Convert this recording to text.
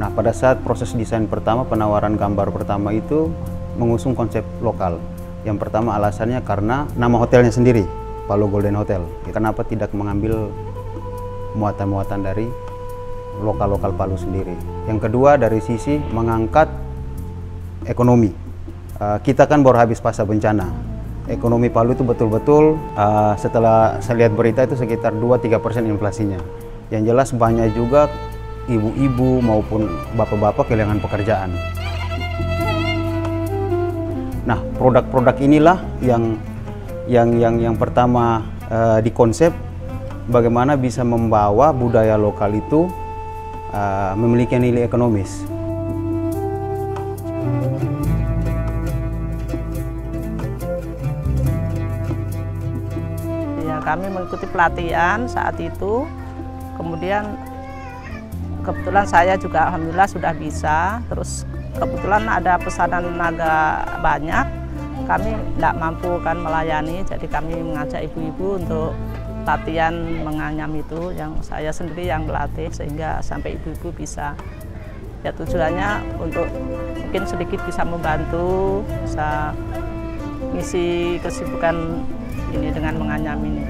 Nah, pada saat proses desain pertama, penawaran gambar pertama itu mengusung konsep lokal. Yang pertama alasannya karena nama hotelnya sendiri, Palu Golden Hotel. Ya, kenapa tidak mengambil muatan-muatan dari lokal-lokal Palu sendiri? Yang kedua dari sisi mengangkat ekonomi. Uh, kita kan baru habis pasca bencana. Ekonomi Palu itu betul-betul uh, setelah saya lihat berita itu sekitar 2-3 persen inflasinya. Yang jelas banyak juga ibu-ibu maupun bapak-bapak kehilangan pekerjaan. Nah, produk-produk inilah yang yang yang yang pertama uh, dikonsep bagaimana bisa membawa budaya lokal itu uh, memiliki nilai ekonomis. Ya, kami mengikuti pelatihan saat itu. Kemudian kebetulan saya juga alhamdulillah sudah bisa. Terus kebetulan ada pesanan agak banyak kami tidak mampu kan melayani jadi kami mengajak ibu-ibu untuk latihan menganyam itu yang saya sendiri yang melatih sehingga sampai ibu-ibu bisa ya tujuannya untuk mungkin sedikit bisa membantu bisa ngisi kesibukan ini dengan menganyam ini.